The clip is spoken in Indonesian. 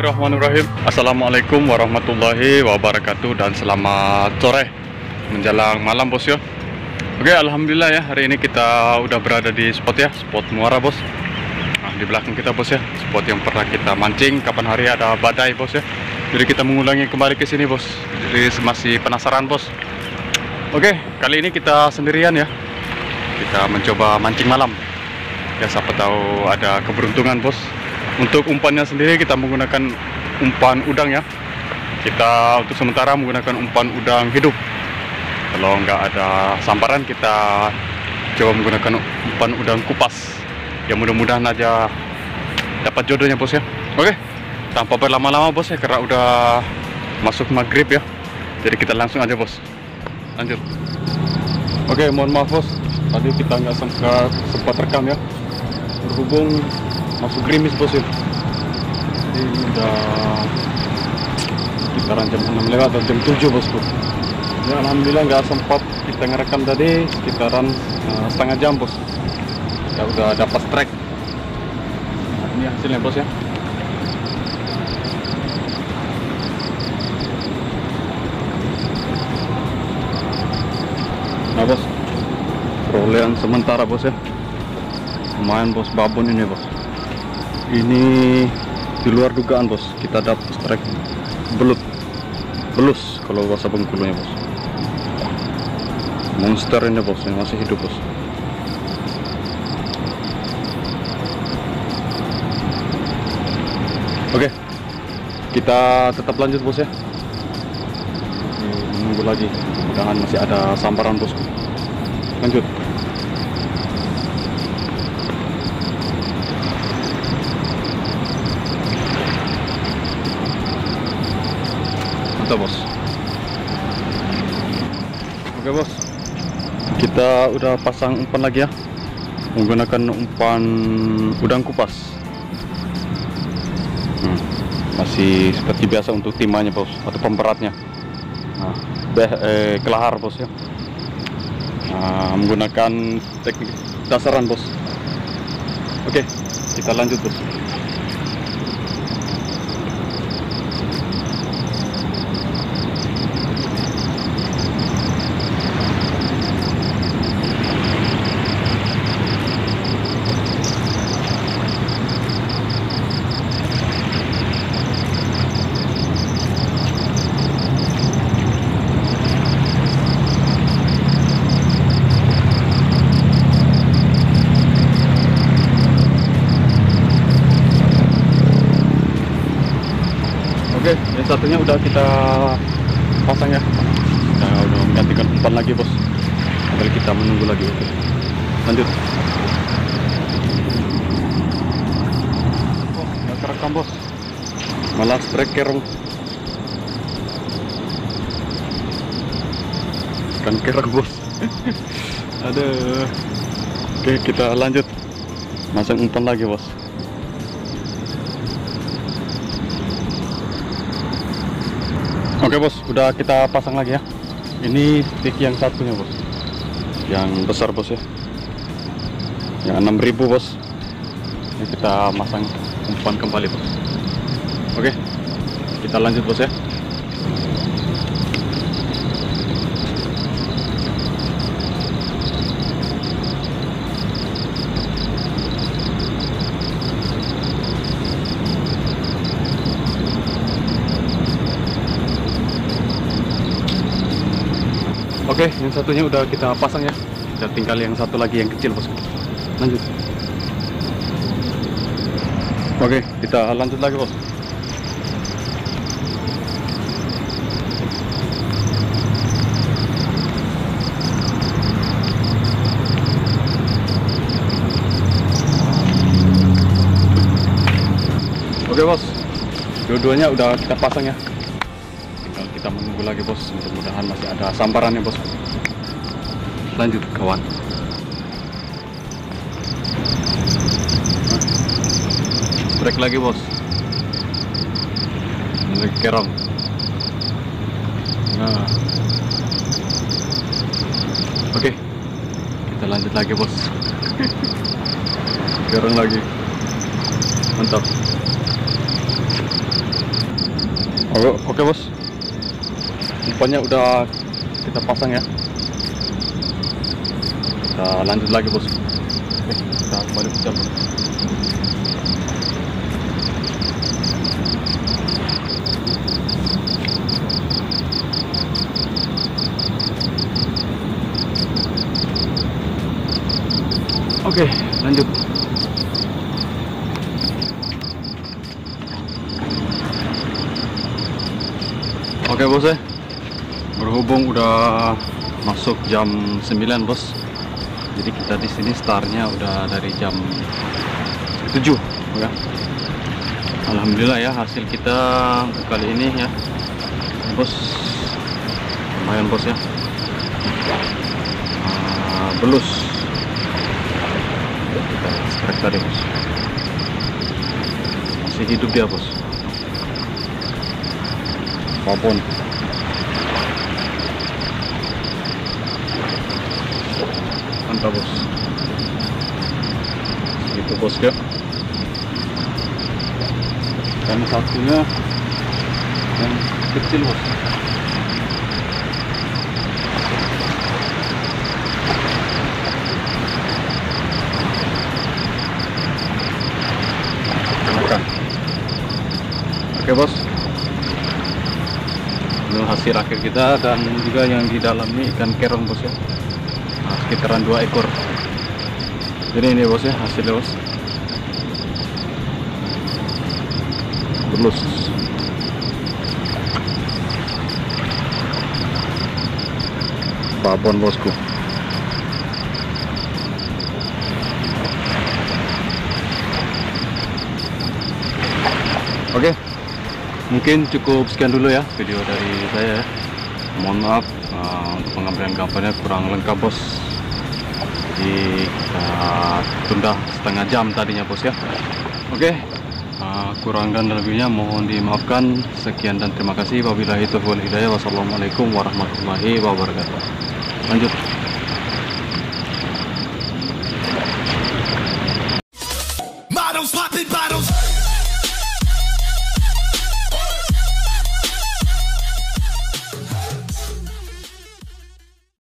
Bismillahirrahmanirrahim. Assalamualaikum warahmatullahi wabarakatuh Dan selamat sore. Menjelang malam bos ya. Oke Alhamdulillah ya. Hari ini kita udah berada di spot ya. Spot Muara bos. Nah di belakang kita bos ya. Spot yang pernah kita mancing Kapan hari ada badai bos ya. Jadi kita mengulangi kembali ke sini bos. Jadi masih penasaran bos. Oke kali ini kita sendirian ya. Kita mencoba mancing malam. Ya siapa tahu ada keberuntungan bos untuk umpannya sendiri kita menggunakan umpan udang ya. Kita untuk sementara menggunakan umpan udang hidup. Kalau nggak ada sambaran kita coba menggunakan umpan udang kupas. Ya mudah-mudahan aja dapat jodohnya bos ya. Oke, tanpa berlama-lama bos ya karena udah masuk maghrib ya. Jadi kita langsung aja bos. Lanjut. Oke, mohon maaf bos. Tadi kita nggak sempat sempat rekam ya. Berhubung masuk gerimis bos ya jadi udah sekitaran jam 6 lewat atau jam 7 bosku ya Alhamdulillah nggak sempat kita ngerekam tadi sekitaran uh, setengah jam bos. Kita udah dapat strike nah, ini hasilnya bos ya. Nah bos. Perolehan sementara bos ya. Lumayan bos babon ini bos ini di luar dugaan bos. Kita dapat strike. Belut. Belus kalau bahasa bengkulunya bos. Monster ini bos yang masih hidup bos. Oke. Kita tetap lanjut bos ya. Menunggu lagi. Mudahan masih ada sambaran bosku lanjut mantap bos. Oke bos. Kita udah pasang umpan lagi ya. Menggunakan umpan udang kupas. Hmm, masih seperti biasa untuk timahnya bos atau pemberatnya. Nah, beh, eh, kelahar bos ya. Nah, menggunakan teknik dasaran bos. Oke kita lanjut bos Oke, yang satunya udah kita pasang ya. Kita udah menggantikan umpan lagi bos. Tinggal kita menunggu lagi. Oke, lanjut. Bos, nggak kerekam bos. Malah strike kerong. Kan kerong bos. Aduh. Oke, kita lanjut. Masang umpan lagi bos. Oke bos, udah kita pasang lagi ya. Ini stick yang satunya bos, yang besar bos ya, yang 6000 bos. Ini kita masang umpan kembali bos. Oke, kita lanjut bos ya. Oke, yang satunya udah kita pasang ya. Kita tinggal yang satu lagi yang kecil bos. Lanjut. Oke, kita lanjut lagi bos. Oke bos, dua-duanya udah kita pasang ya tinggal kita menunggu lagi bos mudah-mudahan masih ada sambarannya bos. Lanjut kawan. Break lagi bos. Lagi kerong. Nah. Oke. Kita lanjut lagi bos. Kerong lagi. Mantap. Oke, oke bos. Umpannya udah kita pasang ya. Kita lanjut lagi bos. Oke, kita kembali ke jam. Oke, lanjut. Oke bos ya Berhubung udah masuk jam 9 bos. Jadi kita di sini startnya udah dari jam 7 ya. Alhamdulillah ya hasil kita kali ini ya. Bos Lumayan bos ya. Uh, Belus. Kita strike tadi bos. Masih hidup dia bos. Apa pun mantap bos segitu bos ya dan satunya yang kecil bos. Oke bos. Ini hasil akhir kita dan juga yang di dalam ini ikan kerong bos ya. Nah, sekitaran dua ekor. Jadi ini bos ya hasilnya bos belus babon bosku. Oke. Mungkin cukup sekian dulu ya video dari saya. Ya. mohon maaf uh, untuk pengambilan gambarnya kurang lengkap bos. Jadi kita tunda setengah jam tadinya bos ya. Oke. uh, kurang dan lebihnya mohon dimaafkan. Sekian dan terima kasih. Wabillahi taufiq wal hidayah. Wassalamualaikum warahmatullahi wabarakatuh. Lanjut